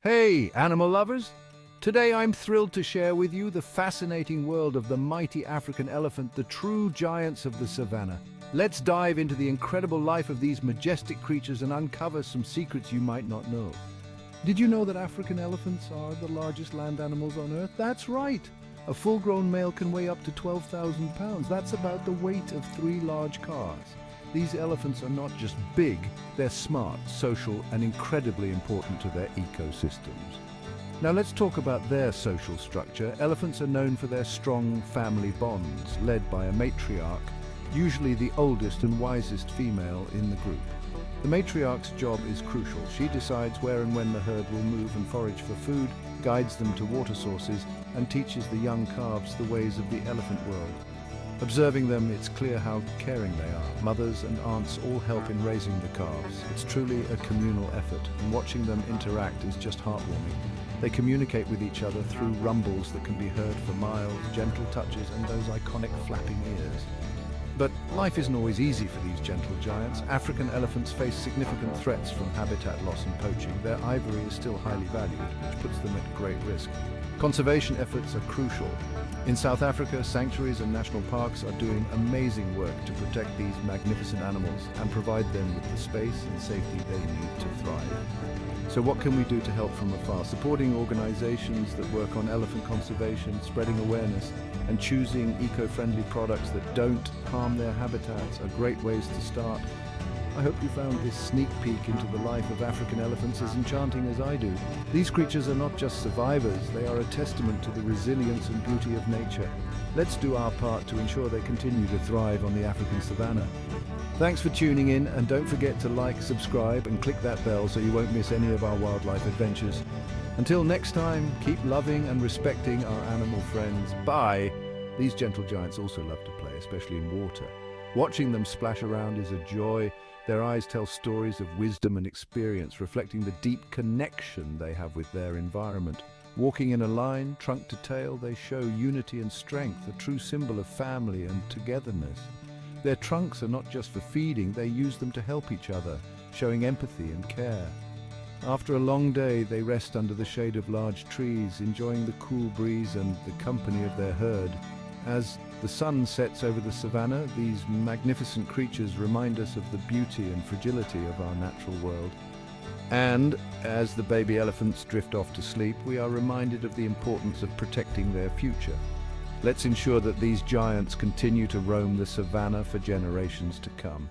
Hey, animal lovers! Today I'm thrilled to share with you the fascinating world of the mighty African elephant, the true giants of the savannah. Let's dive into the incredible life of these majestic creatures and uncover some secrets you might not know. Did you know that African elephants are the largest land animals on Earth? That's right! A full-grown male can weigh up to 12,000 pounds. That's about the weight of three large cars. These elephants are not just big, they're smart, social and incredibly important to their ecosystems. Now let's talk about their social structure. Elephants are known for their strong family bonds, led by a matriarch, usually the oldest and wisest female in the group. The matriarch's job is crucial. She decides where and when the herd will move and forage for food, guides them to water sources, and teaches the young calves the ways of the elephant world. Observing them, it's clear how caring they are. Mothers and aunts all help in raising the calves. It's truly a communal effort, and watching them interact is just heartwarming. They communicate with each other through rumbles that can be heard for miles, gentle touches, and those iconic flapping ears. But life isn't always easy for these gentle giants. African elephants face significant threats from habitat loss and poaching. Their ivory is still highly valued, which puts them at great risk. Conservation efforts are crucial. In South Africa, sanctuaries and national parks are doing amazing work to protect these magnificent animals and provide them with the space and safety they need to thrive. So what can we do to help from afar? Supporting organizations that work on elephant conservation, spreading awareness, and choosing eco-friendly products that don't harm their habitats are great ways to start. I hope you found this sneak peek into the life of African elephants as enchanting as I do. These creatures are not just survivors, they are a testament to the resilience and beauty of nature. Let's do our part to ensure they continue to thrive on the African savannah. Thanks for tuning in and don't forget to like, subscribe and click that bell so you won't miss any of our wildlife adventures. Until next time, keep loving and respecting our animal friends. Bye! These gentle giants also love to play, especially in water. Watching them splash around is a joy. Their eyes tell stories of wisdom and experience, reflecting the deep connection they have with their environment. Walking in a line, trunk to tail, they show unity and strength, a true symbol of family and togetherness. Their trunks are not just for feeding, they use them to help each other, showing empathy and care. After a long day, they rest under the shade of large trees, enjoying the cool breeze and the company of their herd. As the sun sets over the savannah, these magnificent creatures remind us of the beauty and fragility of our natural world. And as the baby elephants drift off to sleep, we are reminded of the importance of protecting their future. Let's ensure that these giants continue to roam the savannah for generations to come.